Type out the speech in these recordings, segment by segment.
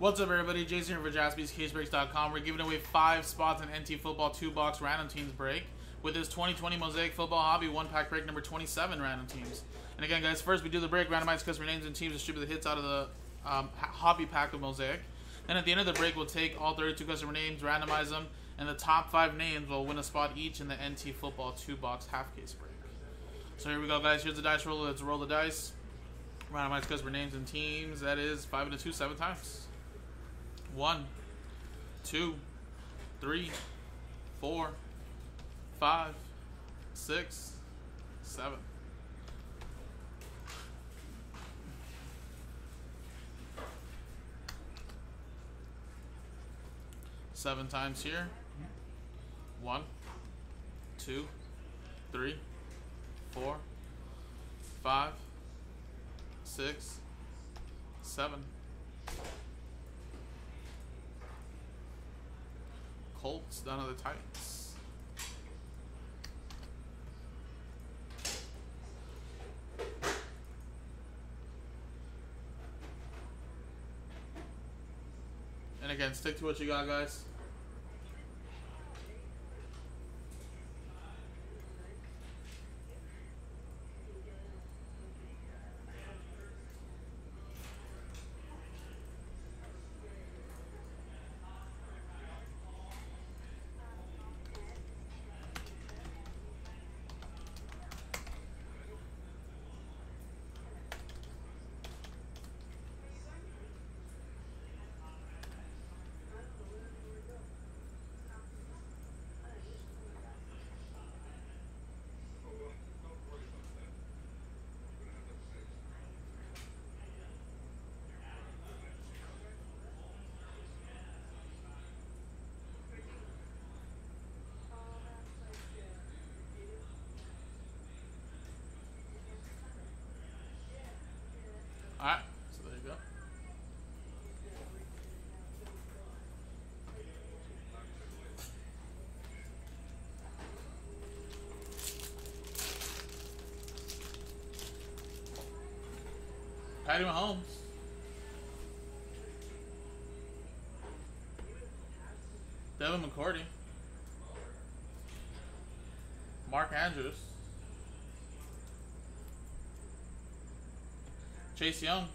What's up, everybody? Jason here for JaspysCaseBreaks.com. We're giving away five spots in NT Football 2 box random teams break with this 2020 Mosaic Football Hobby one pack break number 27 random teams. And again, guys, first we do the break, randomize customer names and teams, distribute the hits out of the um, hobby pack of Mosaic. Then at the end of the break, we'll take all 32 customer names, randomize them, and the top five names will win a spot each in the NT Football 2 box half case break. So here we go, guys. Here's the dice roller. Let's roll the dice. Randomize customer names and teams. That is five and a two, seven times. One, two, three, four, five, six, seven. Seven times here. One, two, three, four, five, six, seven. Colts down to the Titans. And again, stick to what you got, guys. Alright, so there you go. Patty Mahomes. Devin McCourty. Mark Andrews. Chase Young.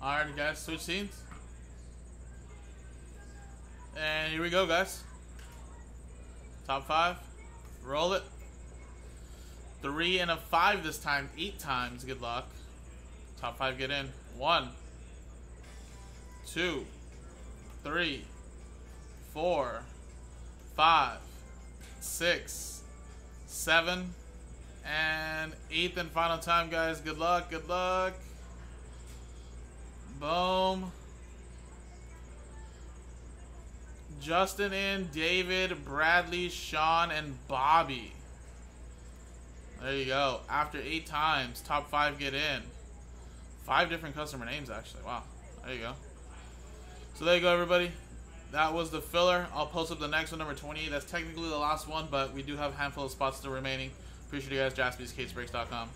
Alright guys, switch scenes. And here we go guys. Top five. Roll it. Three and a five this time. Eight times. Good luck. Top five get in. One, two, three, four, five, six, seven, and eighth and final time, guys. Good luck. Good luck. Boom. Justin in, David, Bradley, Sean, and Bobby. There you go. After eight times, top five get in. Five different customer names, actually. Wow. There you go. So there you go, everybody. That was the filler. I'll post up the next one, number 28. That's technically the last one, but we do have a handful of spots still remaining. Appreciate you guys. JaspysCaseBreaks.com.